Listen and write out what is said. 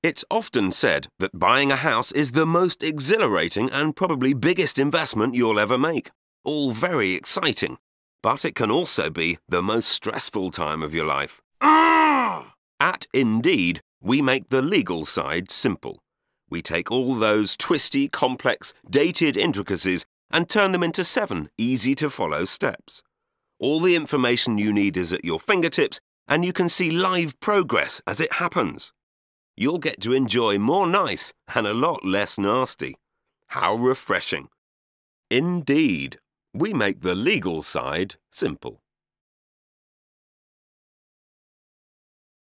It's often said that buying a house is the most exhilarating and probably biggest investment you'll ever make. All very exciting, but it can also be the most stressful time of your life. At In-Deed, we make the legal side simple. We take all those twisty, complex, dated intricacies and turn them into seven easy to follow steps. All the information you need is at your fingertips, and you can see live progress as it happens. You'll get to enjoy more nice and a lot less nasty. How refreshing! In-Deed, we make the legal side simple.